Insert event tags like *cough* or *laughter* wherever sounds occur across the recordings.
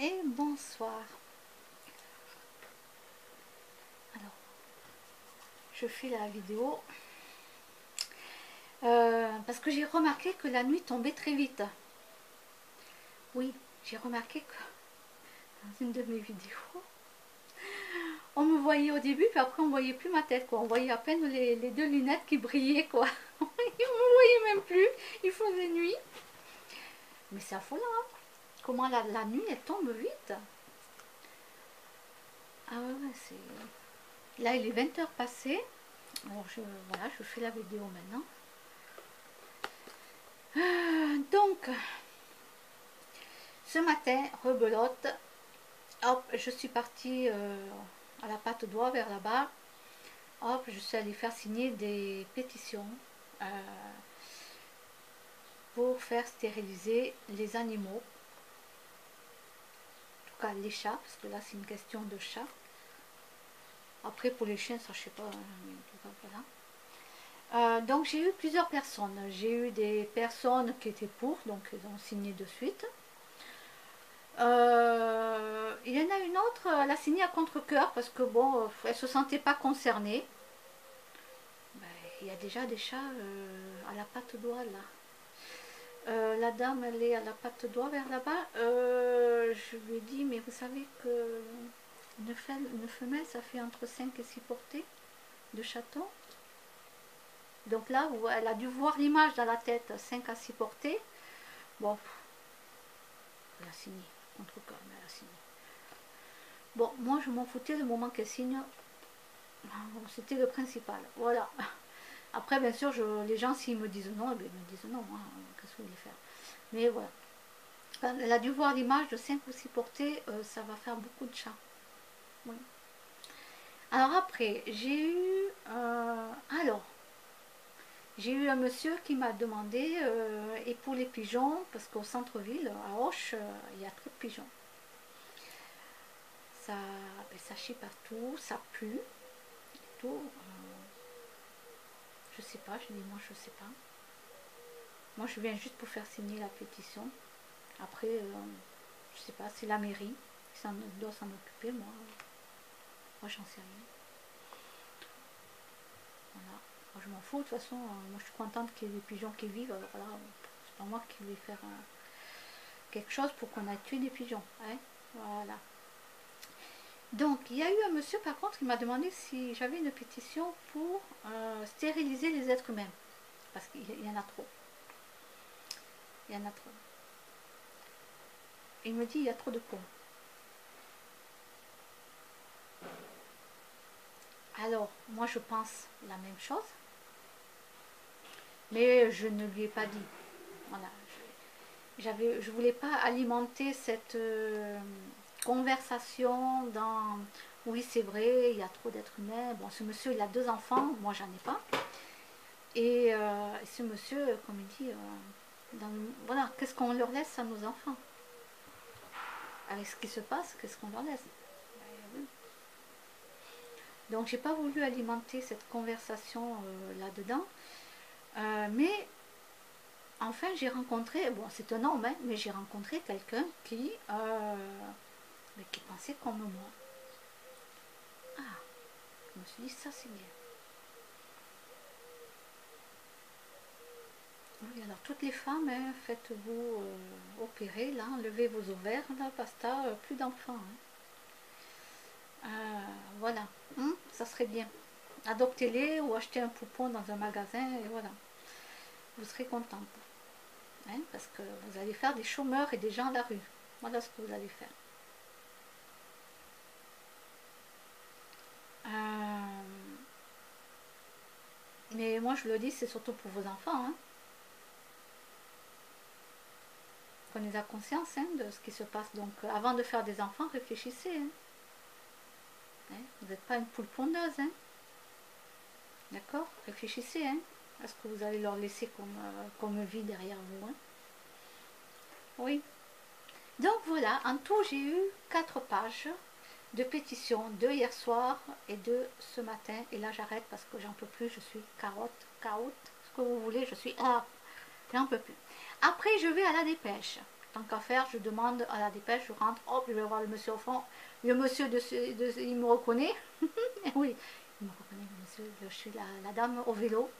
et bonsoir. Alors, je fais la vidéo euh, parce que j'ai remarqué que la nuit tombait très vite. Oui, j'ai remarqué que dans une de mes vidéos, on me voyait au début, puis après on voyait plus ma tête, quoi. On voyait à peine les, deux lunettes qui brillaient, quoi. *laughs* on me voyait même plus, il faisait nuit. Mais c'est affolant, hein Comment la, nuit, elle tombe vite. Ah ouais, c'est... Là, il est 20h passé. Alors, je, voilà, je fais la vidéo maintenant. Euh, donc, ce matin, rebelote. Hop, je suis partie euh, à la patte doigt vers là-bas. Hop, je suis allée faire signer des pétitions euh, pour faire stériliser les animaux les chats, parce que là c'est une question de chat. Après pour les chiens, ça je sais pas. Hein, euh, donc j'ai eu plusieurs personnes. J'ai eu des personnes qui étaient pour, donc ils ont signé de suite. Euh, il y en a une autre, elle a signé à contre-coeur parce que bon, elle se sentait pas concernée. Ben, il y a déjà des chats euh, à la patte d'oie là. Euh, la dame, elle est à la patte doigt vers là-bas. Euh, je lui ai dit, mais vous savez que une femelle, ça fait entre 5 et 6 portées de chatons. Donc là, elle a dû voir l'image dans la tête, 5 à 6 portées. Bon, elle a signé, contre cas, mais elle a signé. Bon, moi je m'en foutais le moment qu'elle signe. C'était le principal. Voilà. Après, bien sûr, les gens, s'ils me disent non, eh ils me disent non, moi, qu'est-ce que vous voulez faire? Mais voilà. Elle a dû voir l'image de 5 ou 6 portées, euh, ça va faire beaucoup de chats. Oui. Alors après, j'ai eu... Euh, alors, j'ai eu un monsieur qui m'a demandé, euh, et pour les pigeons, parce qu'au centre-ville, à Hoche, il y a trop de pigeons. Ça, ben, ça chie partout, ça pue. Je sais pas, je dis moi je sais pas. Moi je viens juste pour faire signer la pétition. Après, je euh, je sais pas, c'est la mairie qui doit s'en occuper, moi. Moi j'en sais rien. Voilà. Moi, je m'en fous, de toute façon, euh, moi je suis contente qu'il y ait des pigeons qui vivent, alors là, c'est pas moi qui vais faire euh, quelque chose pour qu'on ait tué des pigeons. Hein voilà. Donc, il y a eu un monsieur, par contre, qui m'a demandé si j'avais une pétition pour euh, stériliser les êtres humains. Parce qu'il y en a trop. Il y en a trop. Il me dit, il y a trop de cons. Alors, moi, je pense la même chose. Mais je ne lui ai pas dit. Voilà. Je ne voulais pas alimenter cette... Euh, conversation dans oui c'est vrai il y a trop d'êtres humains. Bon ce monsieur il a deux enfants. Moi j'en ai pas. Et euh, ce monsieur comme il dit euh, voilà qu'est-ce qu'on leur laisse à nos enfants? Avec ce qui se passe qu'est-ce qu'on leur laisse? Donc j'ai pas voulu alimenter cette conversation euh, là dedans mais enfin j'ai rencontré bon c'est un hein, mais j'ai rencontré quelqu'un qui qui pensait comme moi. Ah, je me suis dit, ça c'est bien. Oui, alors toutes les femmes, hein, faites-vous euh, opérer, là, enlevez vos ovaires, là, que euh, plus d'enfants. Hein. Euh, voilà, hein, ça serait bien. Adoptez-les ou achetez un poupon dans un magasin, et voilà. Vous serez contente. parce que vous allez faire des chômeurs et des gens à la rue. Voilà ce que vous allez faire. Mais moi je le dis, c'est surtout pour vos enfants. Hein. Prenez conscience hein, de ce qui se passe. Donc avant de faire des enfants, réfléchissez. Hein. Vous n'êtes pas une poule pondeuse. D'accord? Réfléchissez à ce que vous allez leur laisser comme, euh, comme vie derrière vous. Oui. Donc voilà, en tout j'ai eu quatre pages de pétitions, deux hier soir et deux ce matin. Et là, j'arrête parce que j'en peux plus. Je suis carotte, carotte, ce que vous voulez. Je suis... Ah, j'en peux plus. Après, je vais à la dépêche. tant qu'à faire, je demande à la dépêche, je rentre, hop, je vais voir le monsieur au fond. Le monsieur, de, il me reconnaît. *laughs* oui, il me reconnaît, le monsieur, je suis la, dame au vélo.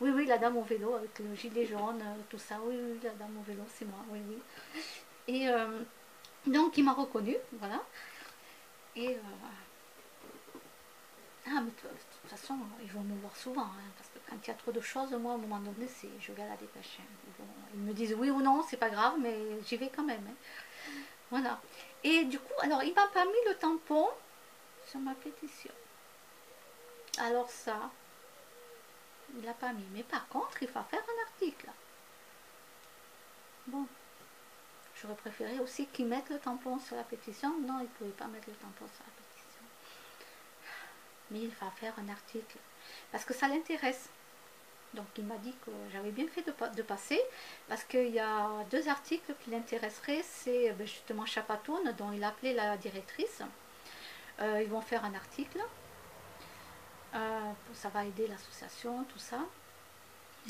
Oui, oui, la dame au vélo, avec le gilet jaune, euh, tout ça. Oui, oui, la dame au vélo, c'est moi, oui, oui. Et euh, donc, il m'a reconnu, voilà. Et... Euh, ah, mais de toute façon, ils vont me voir souvent, hein, parce que quand il y a trop de choses, moi, à un moment donné, c'est je vais à la dépêche. Hein. Ils, me disent oui ou non, c'est pas grave, mais j'y vais quand même. Hein. Voilà. Et du coup, alors, il m'a pas mis le tampon sur ma pétition. Alors ça, il l'a pas mis. Mais par contre, il va faire un article. Bon. J'aurais préféré aussi qu'il mette le tampon sur la pétition. Non, il ne pouvait pas mettre le tampon sur la pétition mais il va faire un article parce que ça l'intéresse. Donc il m'a dit que j'avais bien fait de, passer parce qu'il y a deux articles qui l'intéresseraient. C'est ben, justement Chapatoun dont il a appelé la directrice. Euh, ils vont faire un article. Euh, ça va aider l'association, tout ça.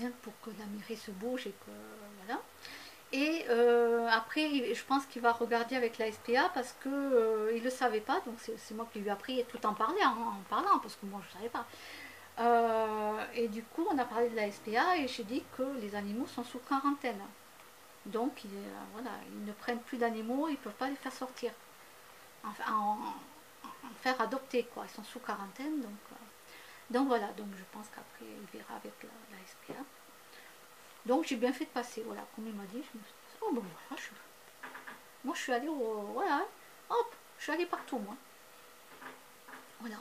Hein, pour que la mairie se bouge et que voilà. Et euh, après, je pense qu'il va regarder avec la SPA parce qu'il euh, ne le savait pas. Donc c'est moi qui lui ai appris tout en parlant, en parlant parce que moi je ne savais pas. Euh, et du coup, on a parlé de la SPA et j'ai dit que les animaux sont sous quarantaine. Donc voilà, ils ne prennent plus d'animaux, ils ne peuvent pas les faire sortir. Enfin, en, faire adopter quoi. Ils sont sous quarantaine. Donc, donc voilà, donc je pense qu'après il verra avec la SPA. Donc j'ai bien fait de passer, voilà, comme il m'a dit, je me suis oh ben voilà, je... moi je suis allée au, voilà, hop, je suis allée partout moi. Voilà.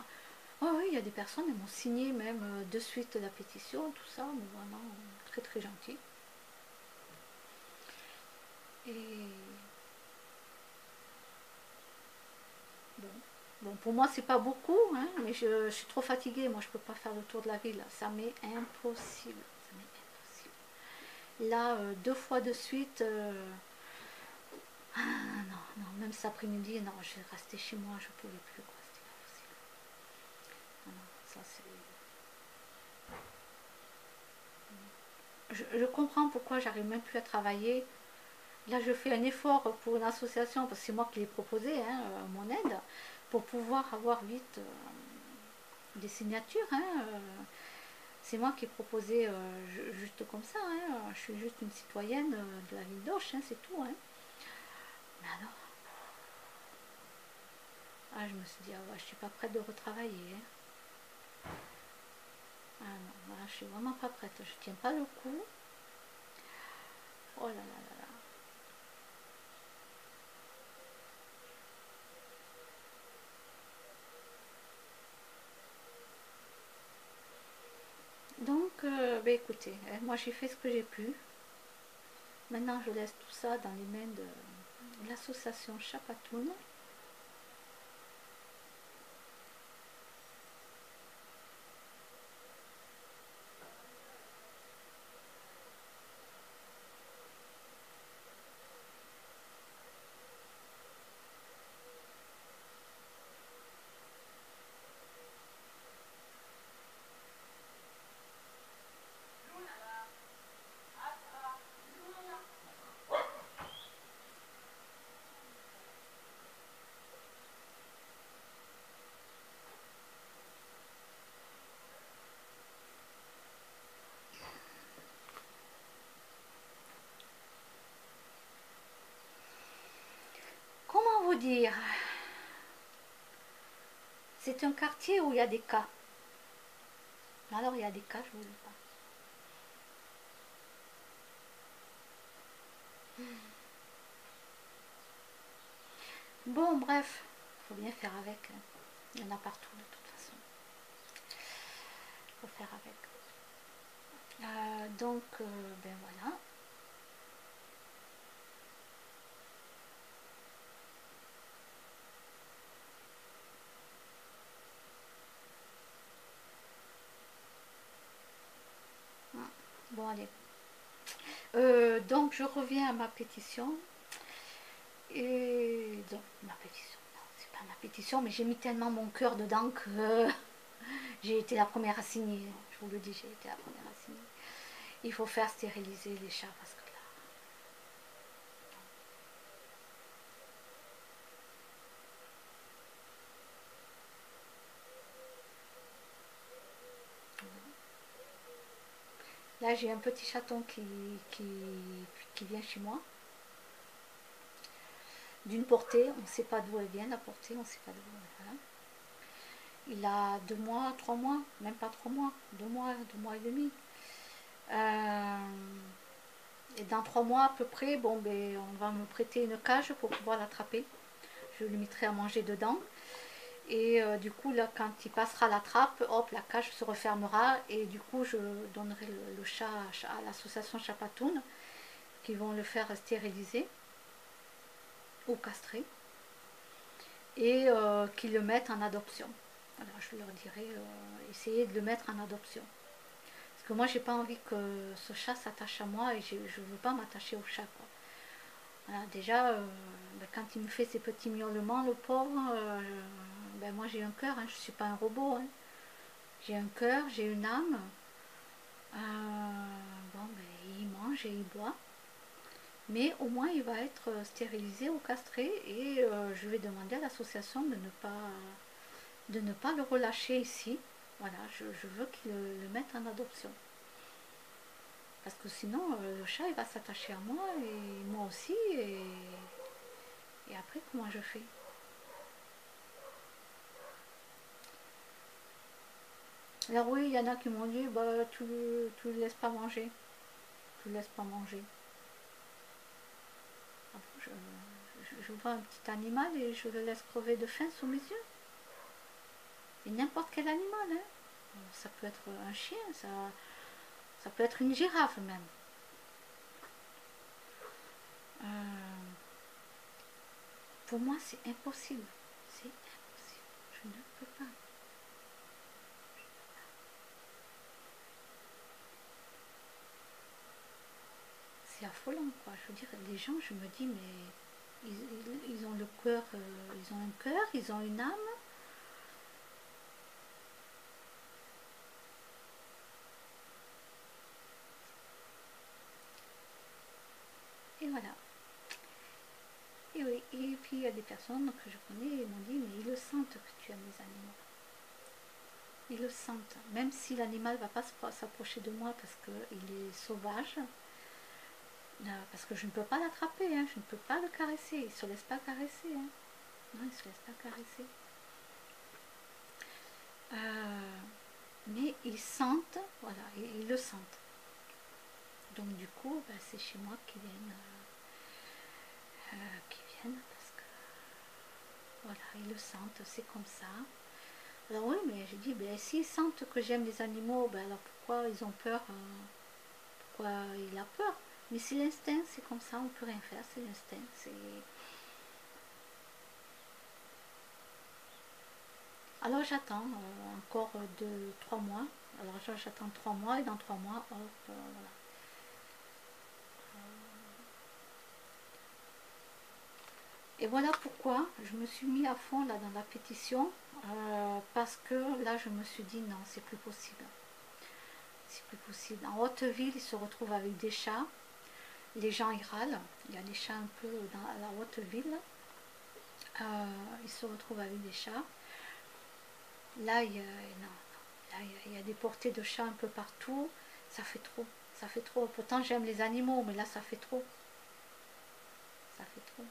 Oh, oui, il y a des personnes, elles m'ont signé même euh, de suite la pétition, tout ça, mais vraiment très très gentil. Et bon, bon pour moi c'est pas beaucoup, hein, mais je, je, suis trop fatiguée, moi je peux pas faire le tour de la ville, ça m'est impossible. Là, euh, deux fois de suite, euh, ah non, non, même cet après-midi, non, je rester chez moi, je ne pouvais plus, c'était pas possible. Je, comprends pourquoi j'arrive même plus à travailler. Là, je fais un effort pour une association, parce que c'est moi qui l'ai proposé, hein, euh, mon aide, pour pouvoir avoir vite des signatures. Hein, c'est moi qui ai proposé euh, juste comme ça. Hein. Je suis juste une citoyenne euh, de la ville d'Auch, hein, c'est tout. Hein. Mais alors, ah, je me suis dit, ah ouais, je suis pas prête de retravailler. Ah non, là, je suis vraiment pas prête. Je tiens pas le coup. Oh là là là là. Donc, euh, ben, écoutez, hein, moi j'ai fait ce que j'ai pu. Maintenant, je laisse tout ça dans les mains de l'association Chapatoun. Dire C'est un quartier où il y a des cas. Alors il y a des cas, je vous dis pas. Bon, bref, faut bien faire avec. Hein. Il y en a partout de toute façon. faut faire avec. Euh, donc, euh, ben voilà. Allez. Euh, donc, je reviens à ma pétition. Et donc, ma pétition, non, c'est pas ma pétition, mais j'ai mis tellement mon cœur dedans que j'ai été la première à signer. Je vous le dis, j'ai été la première à signer. Il faut faire stériliser les chats parce que là. Là, j'ai un petit chaton qui, qui, qui vient chez moi. D'une portée, on ne sait pas d'où elle vient, la portée, on ne sait pas d'où. Voilà. Il a deux mois, trois mois, même pas trois mois, deux mois, deux mois et demi. Euh, et dans trois mois à peu près, bon, ben, on va me prêter une cage pour pouvoir l'attraper. Je lui mettrai à manger dedans. Et euh, du coup, là, quand il passera la trappe, hop, la cage se refermera. Et du coup, je donnerai le, chat à, l'association Chapatoun, qui vont le faire stériliser ou castrer. Et euh, qui le mettent en adoption. Alors, je leur dirai, euh, essayez de le mettre en adoption. Parce que moi, j'ai pas envie que ce chat s'attache à moi et je ne veux pas m'attacher au chat. déjà, ben, quand il me fait ses petits miaulements, le pauvre, ben, moi j'ai un cœur, hein, je ne suis pas un robot. Hein. J'ai un cœur, j'ai une âme. Euh, bon, ben, il mange et il boit. Mais au moins il va être stérilisé ou castré et euh, je vais demander à l'association de ne pas de ne pas le relâcher ici. Voilà, je, veux qu'il le, mette en adoption. Parce que sinon, euh, le chat, il va s'attacher à moi et moi aussi. Et, et après, comment je fais? Alors oui, il y en a qui m'ont dit, bah, tu ne le laisses pas manger. Tu le laisses pas manger. Ah je, vois un petit animal et je le laisse crever de faim sous mes yeux. Et n'importe quel animal. Hein. Ça peut être un chien, ça, peut être une girafe même. Euh, pour moi, c'est impossible. C'est impossible. Je ne peux pas. Affolant, quoi. Je veux dire, les gens, je me dis, mais ils, ont le cœur, euh, ils ont un cœur, ils ont une âme. Et voilà. Et oui, et puis il y a des personnes que je connais, ils m'ont dit, mais ils le sentent que tu aimes les animaux. Ils le sentent, même si l'animal va pas s'approcher de moi parce qu'il est sauvage, parce que je ne peux pas l'attraper, hein, je ne peux pas le caresser, il ne se laisse pas caresser. Hein. Non, il ne se laisse pas caresser. Euh, mais ils sentent, voilà, ils, le sentent. Donc du coup, bah, c'est chez moi qu'ils viennent, euh, euh, viennent parce que voilà, ils le sentent, c'est comme ça. Alors oui, mais j'ai dit, ben, s'ils sentent que j'aime les animaux, ben, alors pourquoi ils ont peur Pourquoi il a peur? Mais si l'instinct, c'est comme ça, on ne peut rien faire, c'est l'instinct. C'est... Alors j'attends euh, encore deux, trois mois. Alors j'attends trois mois et dans trois mois, hop, euh, voilà. Et voilà pourquoi je me suis mis à fond là dans la pétition, euh, parce que là je me suis dit non, c'est plus possible. C'est plus possible. En Haute-Ville, ils se retrouvent avec des chats, les gens y râlent. Il y a des chats un peu dans la haute ville. Euh, ils se retrouvent avec des chats. Là, il y, a, des portées de chats un peu partout. Ça fait trop. Ça fait trop. Pourtant, j'aime les animaux, mais là, ça fait trop. Ça fait trop.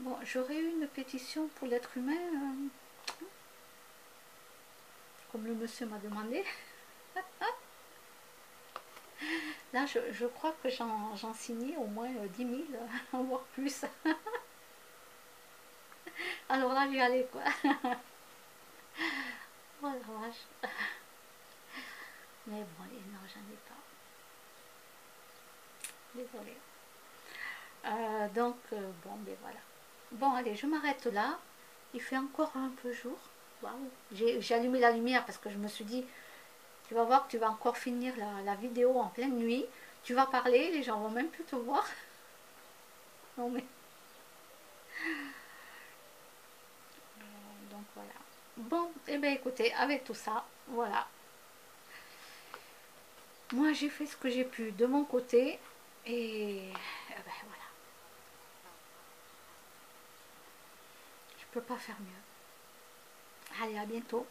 Bon, j'aurais eu une pétition pour l'être humain. Euh, comme le monsieur m'a demandé. *laughs* Là, je, crois que j'en signais au moins 10 000, *laughs* voire plus. *laughs* Alors là, j'y allais, quoi. oh la vache. Mais bon, non, j'en ai pas. Désolée. Euh, donc, euh, bon, ben voilà. Bon, allez, je m'arrête là. Il fait encore un peu jour. J'ai allumé la lumière parce que je me suis dit, tu vas voir que tu vas encore finir la, vidéo en pleine nuit. Tu vas parler, les gens vont même plus te voir. *laughs* Non mais... Donc voilà. Bon, et eh bien écoutez, avec tout ça, voilà. Moi j'ai fait ce que j'ai pu de mon côté et eh ben, voilà. Je peux pas faire mieux. Allez, à bientôt.